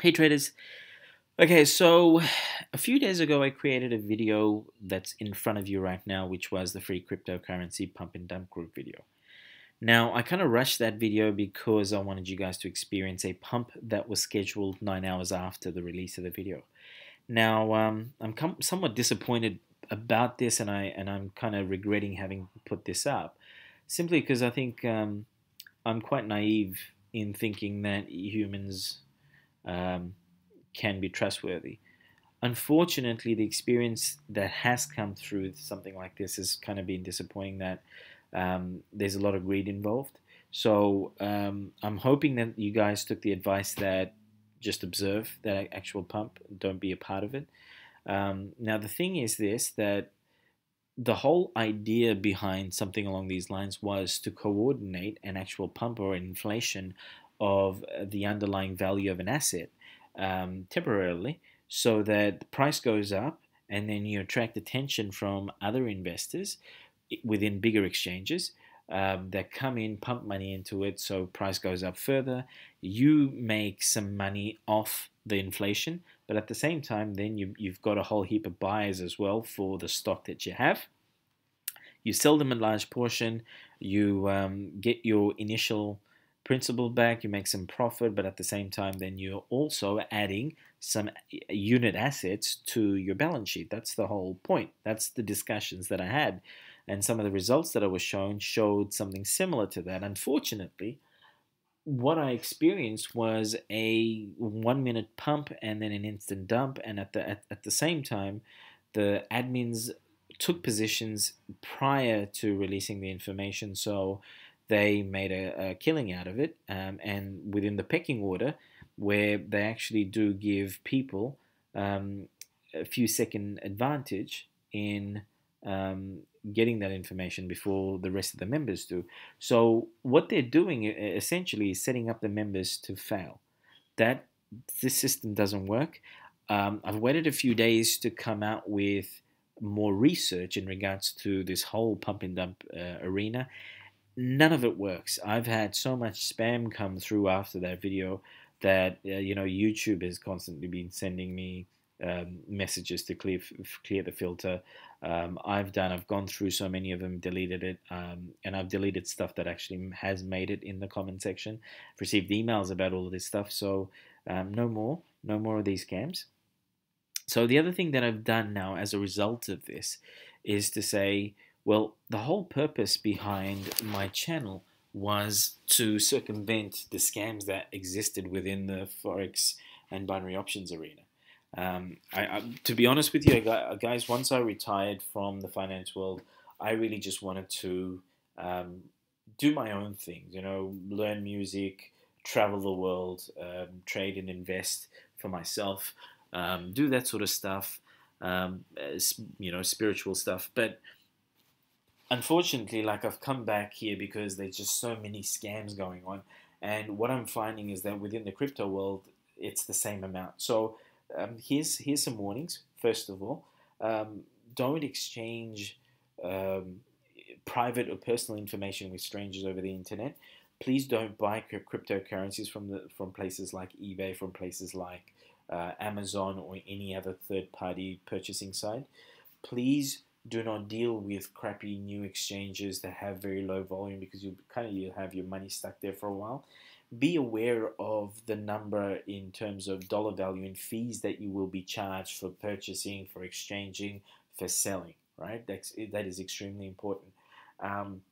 Hey traders. Okay, so a few days ago I created a video that's in front of you right now, which was the free cryptocurrency pump and dump group video. Now, I kind of rushed that video because I wanted you guys to experience a pump that was scheduled nine hours after the release of the video. Now, um, I'm somewhat disappointed about this, and I and I'm kind of regretting having put this up, simply because I think um, I'm quite naive in thinking that humans um, can be trustworthy. Unfortunately, the experience that has come through something like this has kind of been disappointing that um, there's a lot of greed involved. So um, I'm hoping that you guys took the advice that just observe that actual pump, don't be a part of it. Um, now, the thing is this that the whole idea behind something along these lines was to coordinate an actual pump or inflation of the underlying value of an asset um, temporarily so that the price goes up and then you attract attention from other investors within bigger exchanges um, that come in, pump money into it, so price goes up further. You make some money off the inflation, but at the same time, then you, you've got a whole heap of buyers as well for the stock that you have. You sell them a large portion, you um, get your initial principal back, you make some profit, but at the same time, then you're also adding some uh, unit assets to your balance sheet. That's the whole point. That's the discussions that I had. And some of the results that I was shown showed something similar to that. Unfortunately, what I experienced was a one minute pump and then an instant dump. And at the, at, at the same time, the admins took positions prior to releasing the information. So they made a, a killing out of it. Um, and within the pecking order, where they actually do give people um, a few second advantage in um, getting that information before the rest of the members do. So what they're doing essentially is setting up the members to fail. That this system doesn't work. Um, I've waited a few days to come out with more research in regards to this whole pump and dump uh, arena, none of it works. I've had so much spam come through after that video that uh, you know YouTube has constantly been sending me um, messages to clear clear the filter. Um, I've done. I've gone through so many of them, deleted it, um, and I've deleted stuff that actually has made it in the comment section. I've received emails about all of this stuff, so um, no more, no more of these scams. So the other thing that I've done now as a result of this is to say well, the whole purpose behind my channel was to circumvent the scams that existed within the forex and binary options arena. Um, I, I, to be honest with you, guys, once I retired from the finance world, I really just wanted to um, do my own things. You know, learn music, travel the world, um, trade and invest for myself, um, do that sort of stuff. Um, you know, spiritual stuff, but unfortunately, like I've come back here because there's just so many scams going on. And what I'm finding is that within the crypto world, it's the same amount. So um, here's here's some warnings. First of all, um, don't exchange um, private or personal information with strangers over the internet. Please don't buy cryptocurrencies from the from places like eBay, from places like uh, Amazon or any other third-party purchasing site. Please do not deal with crappy new exchanges that have very low volume because you kind of you have your money stuck there for a while. Be aware of the number in terms of dollar value and fees that you will be charged for purchasing, for exchanging, for selling. Right, that's that is extremely important. Um,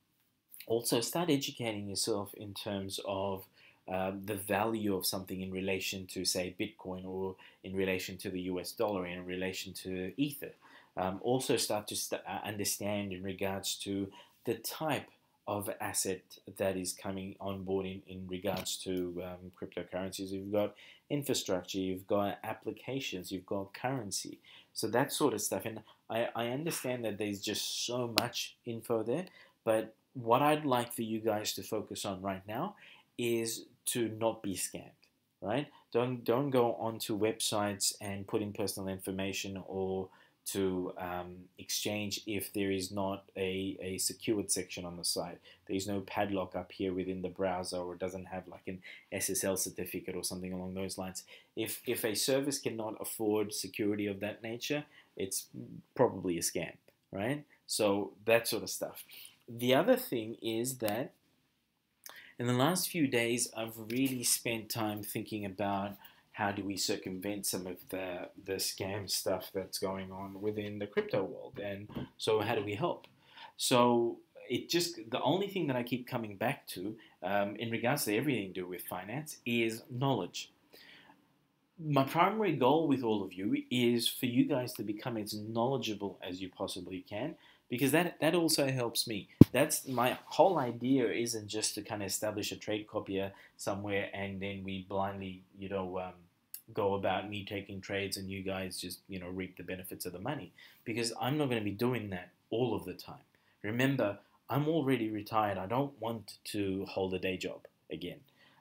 also, start educating yourself in terms of um, the value of something in relation to, say, Bitcoin or in relation to the US dollar, in relation to Ether um, also start to st- uh, understand in regards to the type of asset that is coming on board in, in regards to um, cryptocurrencies. You've got infrastructure, you've got applications, you've got currency. So that sort of stuff. And I, I understand that there's just so much info there, but what I'd like for you guys to focus on right now is to not be scammed, right? Don't don't go onto websites and put in personal information or to um, exchange if there is not a, a secured section on the site. There is no padlock up here within the browser or it doesn't have like an SSL certificate or something along those lines. If, if a service cannot afford security of that nature, it's probably a scam, right? So that sort of stuff. The other thing is that in the last few days, I've really spent time thinking about how do we circumvent some of the the scam stuff that's going on within the crypto world? And so how do we help? So it just the only thing that i keep coming back to um, in regards to everything to do with finance is knowledge. My primary goal with all of you is for you guys to become as knowledgeable as you possibly can because that that also helps me. That's my whole idea isn't just to kind of establish a trade copier somewhere and then we blindly you know um, go about me taking trades and you guys just you know reap the benefits of the money because I'm not going to be doing that all of the time. Remember, I'm already retired. I don't want to hold a day job again.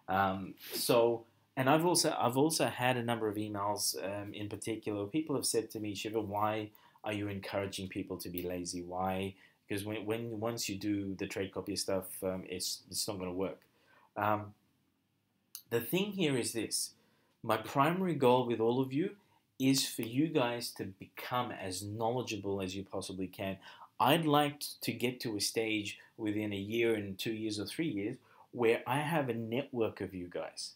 Um, so, and I've also I've also had a number of emails um, in particular. People have said to me, Shiva, why are you encouraging people to be lazy? Why? Because when, when once you do the trade copy stuff, um, it's it's not going to work. Um, the thing here is this my primary goal with all of you is for you guys to become as knowledgeable as you possibly can. I'd like to get to a stage within a year and two years or three years where I have a network of you guys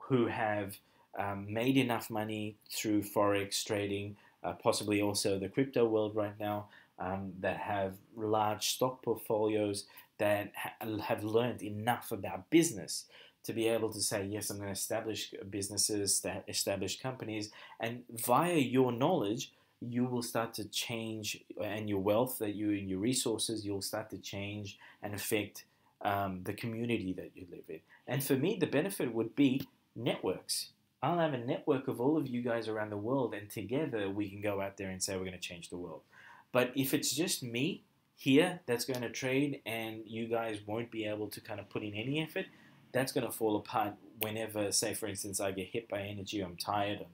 who have um, made enough money through forex trading, uh, possibly also the crypto world right now, um, that have large stock portfolios that ha- have learned enough about business to be able to say, yes, I'm going to establish businesses, establish companies, and via your knowledge, you will start to change, and your wealth that you and your resources, you'll start to change and affect um, the community that you live in. And for me, the benefit would be networks. I'll have a network of all of you guys around the world, and together we can go out there and say we're going to change the world. But if it's just me here that's going to trade, and you guys won't be able to kind of put in any effort, that's going to fall apart whenever, say, for instance, I get hit by energy, I'm tired, I'm,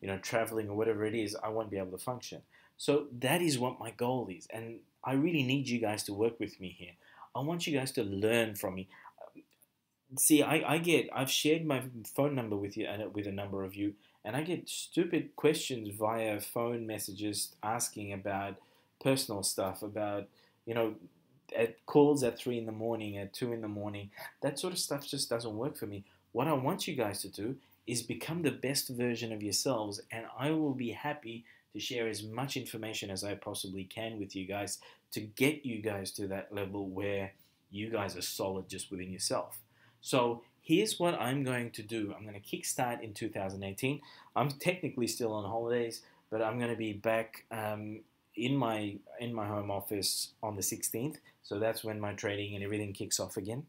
you know, traveling or whatever it is, I won't be able to function. So that is what my goal is, and I really need you guys to work with me here. I want you guys to learn from me. See, I, I get, I've shared my phone number with you and uh, with a number of you, and I get stupid questions via phone messages asking about personal stuff, about, you know, at calls at three in the morning, at two in the morning. That sort of stuff just doesn't work for me. What I want you guys to do is become the best version of yourselves, and I will be happy to share as much information as I possibly can with you guys to get you guys to that level where you guys are solid just within yourself. So here's what I'm going to do. I'm going to kickstart in 2018. I'm technically still on holidays, but I'm going to be back um, in my in my home office on the 16th. So that's when my trading and everything kicks off again.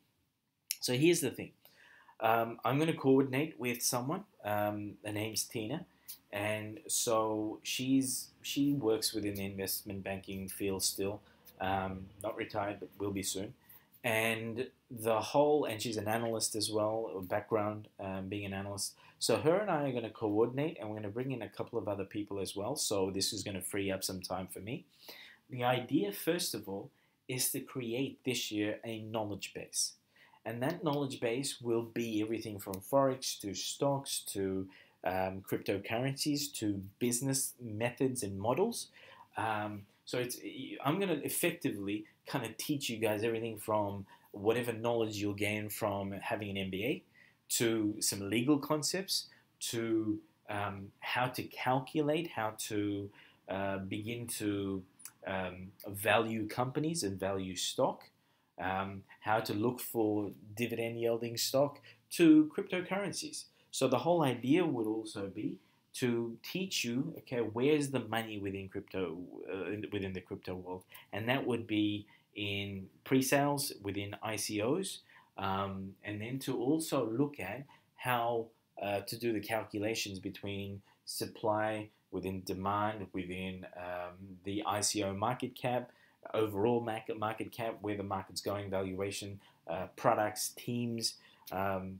So here's the thing. Um, I'm going to coordinate with someone. Um, her name's Tina, and so she's she works within the investment banking field still. Um, not retired, but will be soon. And the whole, and she's an analyst as well, background um, being an analyst. So her and I are going to coordinate, and we're going to bring in a couple of other people as well. So this is going to free up some time for me. The idea, first of all, is to create this year a knowledge base. And that knowledge base will be everything from forex to stocks to um, cryptocurrencies to business methods and models. Um, so it's I'm going to effectively kind of teach you guys everything from whatever knowledge you'll gain from having an MBA to some legal concepts to um, how to calculate, how to uh, begin to um, value companies and value stock, um, how to look for dividend yielding stock to cryptocurrencies. So the whole idea would also be to teach you, okay, where's the money within crypto, uh, within the crypto world, and that would be in pre-sales within ICOs, um, and then to also look at how uh, to do the calculations between supply within demand, within um, the ICO market cap, overall market market cap, where the market's going, valuation, uh, products, teams, um,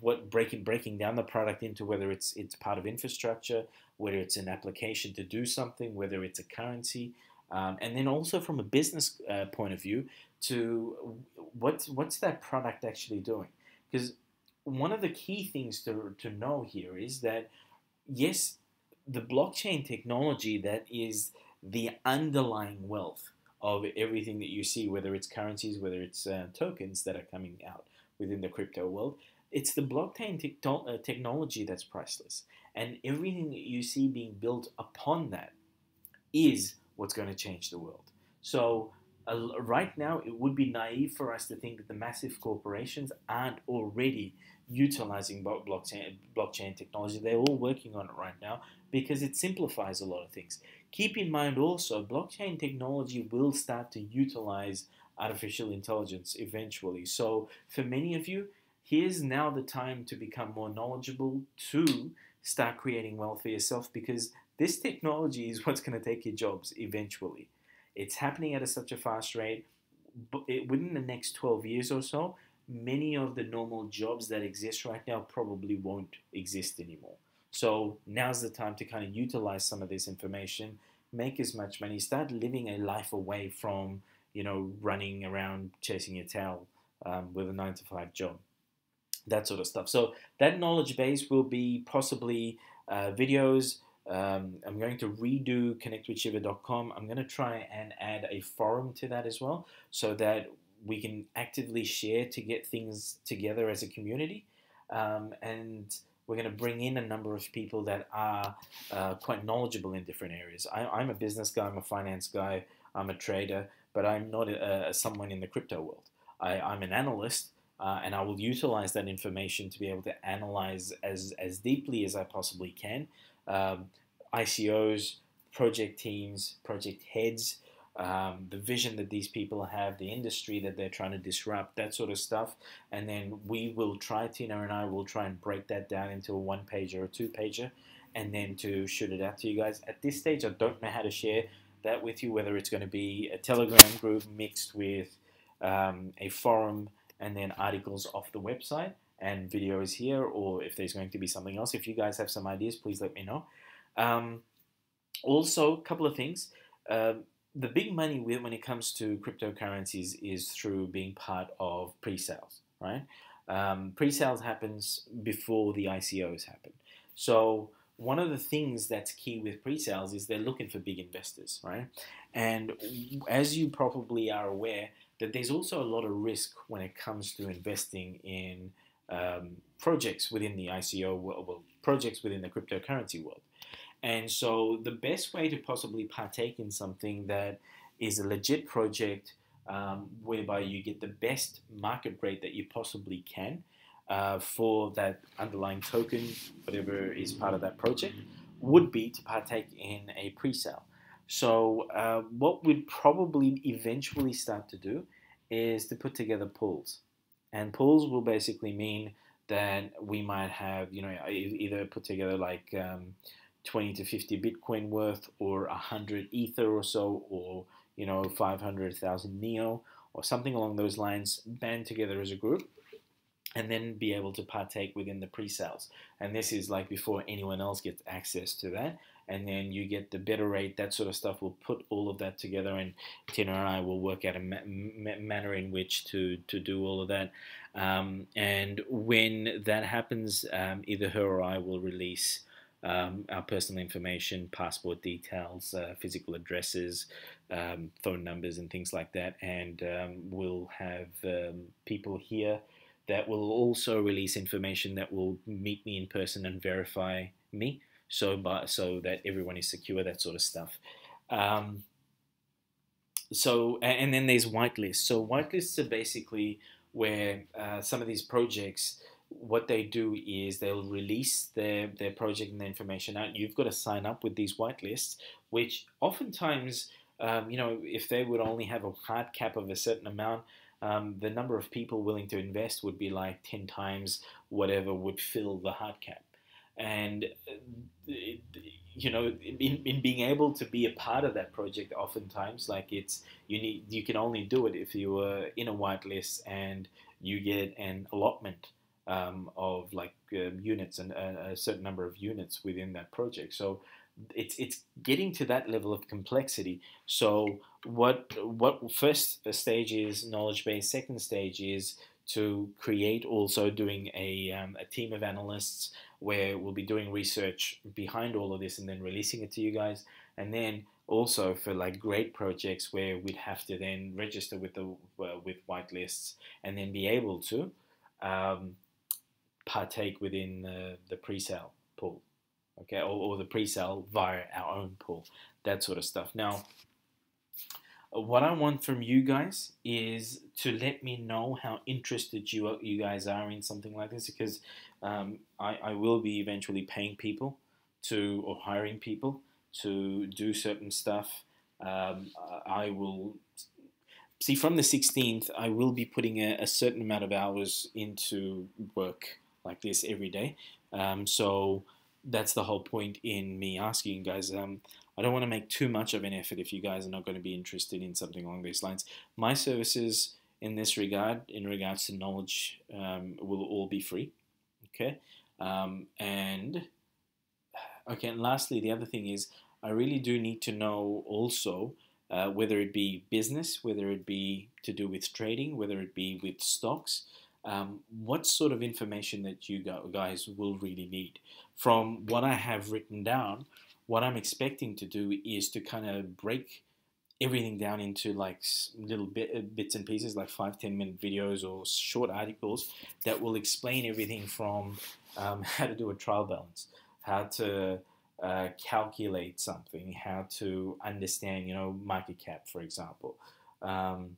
what breaking breaking down the product into whether it's it's part of infrastructure, whether it's an application to do something, whether it's a currency, um, and then also from a business uh, point of view to what's what's that product actually doing? Because one of the key things to to know here is that yes, the blockchain technology that is the underlying wealth of everything that you see, whether it's currencies, whether it's uh, tokens that are coming out within the crypto world. It's the blockchain te- uh, technology that's priceless. And everything that you see being built upon that is what's going to change the world. So, uh, right now, it would be naive for us to think that the massive corporations aren't already utilizing blockchain, blockchain technology. They're all working on it right now because it simplifies a lot of things. Keep in mind also, blockchain technology will start to utilize artificial intelligence eventually. So, for many of you, here's now the time to become more knowledgeable, to start creating wealth for yourself because this technology is what's going to take your jobs eventually. It's happening at a, such a fast rate. But it, within the next 12 years or so, many of the normal jobs that exist right now probably won't exist anymore. So now's the time to kind of utilize some of this information, make as much money, start living a life away from you know, running around chasing your tail um, with a nine to five job, that sort of stuff. So that knowledge base will be possibly uh, videos. Um, I'm going to redo connectwithshiva.com. I'm going to try and add a forum to that as well, so that we can actively share to get things together as a community. Um, and we're going to bring in a number of people that are uh, quite knowledgeable in different areas. I, am a business guy, I'm a finance guy, I'm a trader but I'm not a, someone in the crypto world. I, am an analyst, uh, and I will utilize that information to be able to analyze as, as deeply as I possibly can um, ICOs, project teams, project heads, um, the vision that these people have, the industry that they're trying to disrupt, that sort of stuff. And then we will try, Tina and I will try and break that down into a one pager or two pager and then to shoot it out to you guys. At this stage, I don't know how to share that with you, whether it's going to be a Telegram group mixed with um, a forum and then articles off the website and videos here, or if there's going to be something else. If you guys have some ideas, please let me know. Um, also, a couple of things. Uh, the big money when it comes to cryptocurrencies is through being part of pre-sales, right? Um, pre-sales happens before the ICOs happen. So one of the things that's key with pre-sales is they're looking for big investors, right? And as you probably are aware, that there's also a lot of risk when it comes to investing in um, projects within the ICO world, well, projects within the cryptocurrency world. And so the best way to possibly partake in something that is a legit project um, whereby you get the best market rate that you possibly can uh, for that underlying token, whatever is part of that project, would be to partake in a pre-sale. So uh, what we'd probably eventually start to do is to put together pools, and pools will basically mean that we might have, you know, either put together like um, 20 to 50 Bitcoin worth, or 100 Ether or so, or you know, 500,000 Neo, or something along those lines, band together as a group and then be able to partake within the pre-sales. And this is like before anyone else gets access to that. And then you get the better rate, that sort of stuff. We'll put all of that together, and Tina and I will work out a ma- ma- manner in which to, to do all of that. Um, and when that happens, um, either her or I will release um, our personal information, passport details, uh, physical addresses, um, phone numbers, and things like that. And um, we'll have um, people here that will also release information that will meet me in person and verify me, so by, so that everyone is secure, that sort of stuff. Um, so and then there's whitelists. So whitelists are basically where uh, some of these projects, what they do is they'll release their their project and their information out. You've got to sign up with these whitelists, which oftentimes. Um, you know, if they would only have a hard cap of a certain amount, um, the number of people willing to invest would be like 10 times whatever would fill the hard cap. And, uh, you know, in, in being able to be a part of that project, oftentimes, like it's, you need, you can only do it if you were in a whitelist and you get an allotment um, of like uh, units and a, a certain number of units within that project. So it's it's getting to that level of complexity. So what what first stage is knowledge base. Second stage is to create also doing a, um, a team of analysts where we'll be doing research behind all of this and then releasing it to you guys. And then also for like great projects where we'd have to then register with the uh, with whitelists and then be able to um, partake within the, the pre-sale pool, okay, or, or the pre-sale via our own pool, that sort of stuff. Now, what I want from you guys is to let me know how interested you you guys are in something like this because um, I, I will be eventually paying people to or hiring people to do certain stuff. Um, I will see from the 16th. I will be putting a, a, certain amount of hours into work like this every day. Um, so that's the whole point in me asking you guys. Um, I don't want to make too much of an effort if you guys are not going to be interested in something along these lines. My services in this regard, in regards to knowledge, um, will all be free. Okay, um, and okay, and lastly, the other thing is I really do need to know also uh, whether it be business, whether it be to do with trading, whether it be with stocks. Um, what sort of information that you guys will really need. From what I have written down, what I'm expecting to do is to kind of break everything down into like little bit, uh, bits and pieces, like five, ten minute videos or short articles that will explain everything from um, how to do a trial balance, how to uh, calculate something, how to understand, you know, market cap, for example. Um,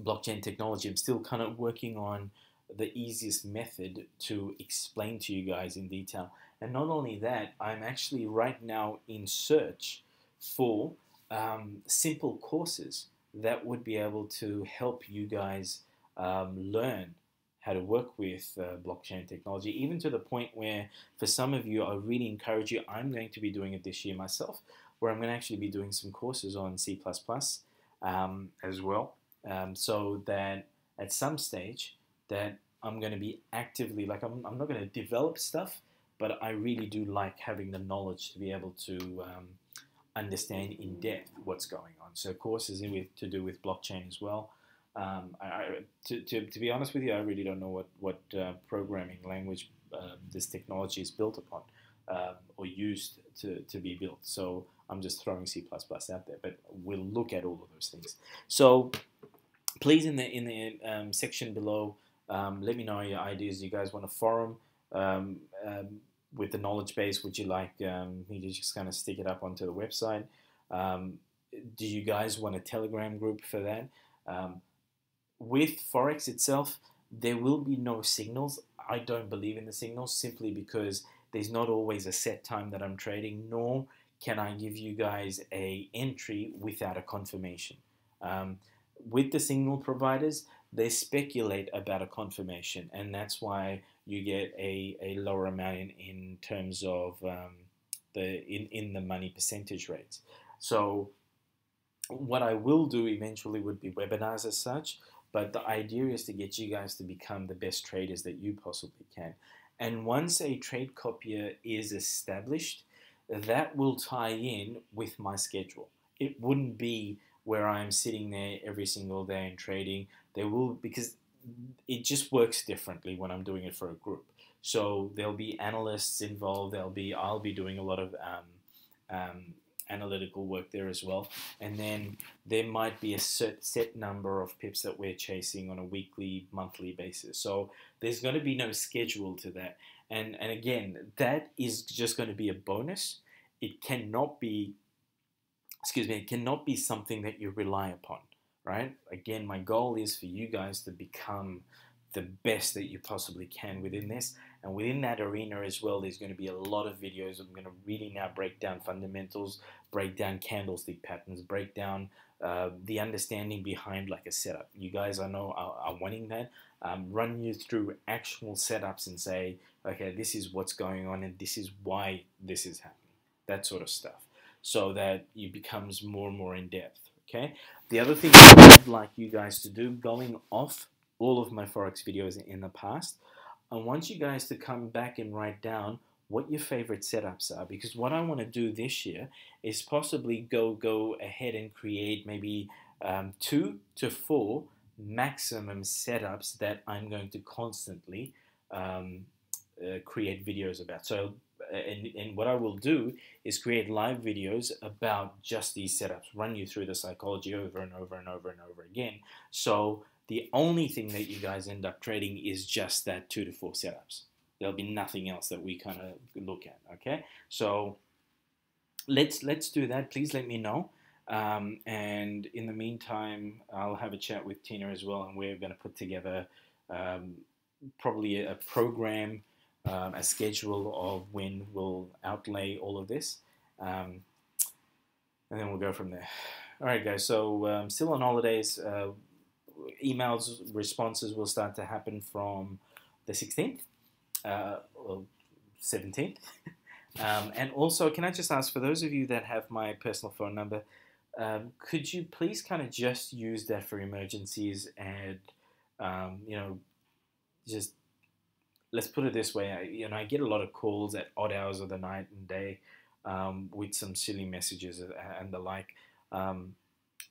blockchain technology. I'm still kind of working on the easiest method to explain to you guys in detail. And not only that, I'm actually right now in search for um, simple courses that would be able to help you guys um, learn how to work with uh, blockchain technology, even to the point where for some of you, I really encourage you, I'm going to be doing it this year myself, where I'm going to actually be doing some courses on C++ um, as well, um, so that at some stage that I'm going to be actively, like I'm, I'm not going to develop stuff, but I really do like having the knowledge to be able to um, understand in depth what's going on. So courses with, to do with blockchain as well. Um, I, I, to, to, to, be honest with you, I really don't know what, what uh, programming language uh, this technology is built upon uh, or used to, to be built. So I'm just throwing C++ out there, but we'll look at all of those things. So please, in the in the um, section below, um, let me know your ideas. You guys want a forum um, um, with the knowledge base? Would you like um, me to just kind of stick it up onto the website? do you guys want a Telegram group for that? with Forex itself, there will be no signals. I don't believe in the signals simply because there's not always a set time that I'm trading, nor can I give you guys a entry without a confirmation. Um, with the signal providers, they speculate about a confirmation, and that's why you get a, a lower amount in, terms of um, the in, in the money percentage rates. So what I will do eventually would be webinars as such, but the idea is to get you guys to become the best traders that you possibly can. And once a trade copier is established, that will tie in with my schedule. It wouldn't be where I'm sitting there every single day and trading. There will because it just works differently when I'm doing it for a group. So there'll be analysts involved. There'll be I'll be doing a lot of um, um, analytical work there as well. And then there might be a set, set number of pips that we're chasing on a weekly, monthly basis. So there's going to be no schedule to that. And, and again, that is just going to be a bonus. It cannot be, excuse me, it cannot be something that you rely upon, right? Again, my goal is for you guys to become the best that you possibly can within this. And within that arena as well, there's going to be a lot of videos. I'm going to really now break down fundamentals, break down candlestick patterns, break down uh, the understanding behind like a setup. You guys, I know, are, are wanting that. Um, run you through actual setups and say, okay, this is what's going on and this is why this is happening. That sort of stuff. So that it becomes more and more in depth. Okay. The other thing I'd like you guys to do going off all of my Forex videos in the past. I want you guys to come back and write down what your favorite setups are because what I want to do this year is possibly go go ahead and create maybe um, two to four maximum setups that I'm going to constantly um, uh, create videos about. So and, and what I will do is create live videos about just these setups, run you through the psychology over and over and over and over again. So the only thing that you guys end up trading is just that two to four setups. There'll be nothing else that we kind of look at. Okay, so let's let's do that. Please let me know. Um, and in the meantime, I'll have a chat with Tina as well, and we're going to put together um, probably a, program, um, a schedule of when we'll outlay all of this, um, and then we'll go from there. All right, guys. So um, still on holidays. Uh, emails responses will start to happen from the 16th uh, or 17th. um, and also, can I just ask for those of you that have my personal phone number, um, could you please kind of just use that for emergencies and, um, you know, just let's put it this way. I, you know, I get a lot of calls at odd hours of the night and day um, with some silly messages and the like. Um,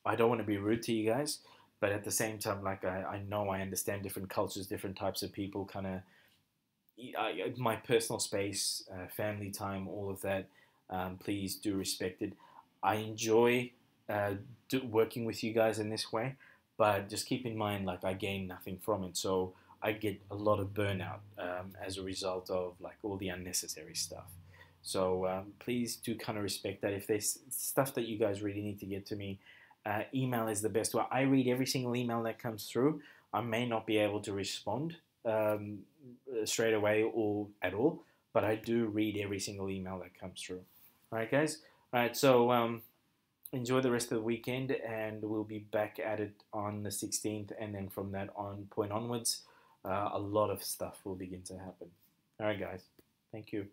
I don't want to be rude to you guys, but at the same time, like I, I know I understand different cultures, different types of people, kind of my personal space, uh, family time, all of that. Um, please do respect it. I enjoy uh, do, working with you guys in this way, but just keep in mind, like I gain nothing from it, so I get a lot of burnout um, as a result of like all the unnecessary stuff. So um, please do kind of respect that. If there's stuff that you guys really need to get to me, uh, email is the best way. I read every single email that comes through. I may not be able to respond um, straight away or at all, but I do read every single email that comes through. All right, guys. All right, so um, enjoy the rest of the weekend, and we'll be back at it on the 16th, and then from that on point onwards, uh, a lot of stuff will begin to happen. All right, guys. Thank you.